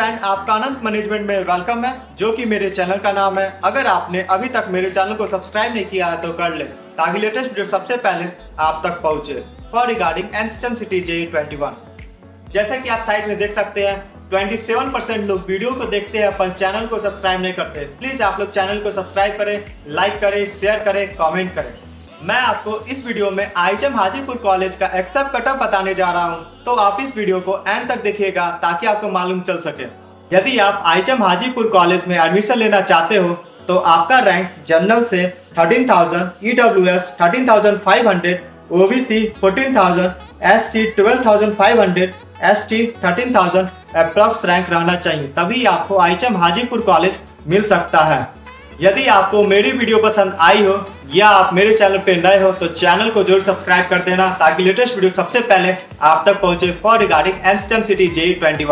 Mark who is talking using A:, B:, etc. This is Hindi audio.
A: आपका अनंत मैनेजमेंट में वेलकम है, जो कि मेरे चैनल का नाम है। अगर आपने अभी तक मेरे चैनल को सब्सक्राइब नहीं किया है तो कर ले, ताकि लेटेस्ट वीडियो सबसे पहले आप तक पहुँचे। For regarding N system city J twenty one जैसा कि आप साइड में देख सकते हैं 27 परसेंट लोग वीडियो को देखते हैं, पर चैनल को सब्सक्राइब नहीं करते। प्लीज़ आप लोग चैनल को सब्सक्राइब करें लाइक करें शेयर करें कॉमेंट करें। मैं आपको इस वीडियो में आईएचएम हाजीपुर कॉलेज का एक्सेप्ट कटअप बताने जा रहा हूँ। तो आप इस वीडियो को एंड तक देखिएगा ताकि आपको मालूम चल सके। यदि आप आईएचएम हाजीपुर कॉलेज में एडमिशन लेना चाहते हो तो आपका रैंक जनरल से 13,000, EWS 13,500, OBC 14,000, SC 12,500, ST 13,000 approx rank रहना चाहिए तभी आपको आईएचएम हाजीपुर कॉलेज मिल सकता है। यदि आपको मेरी वीडियो पसंद आई हो या आप मेरे चैनल पे नए हो तो चैनल को ज़रूर सब्सक्राइब कर देना ताकि लेटेस्ट वीडियो सबसे पहले आप तक पहुँचे फॉर रिगार्डिंग एनस्टम सिटी जे ट्वेंटी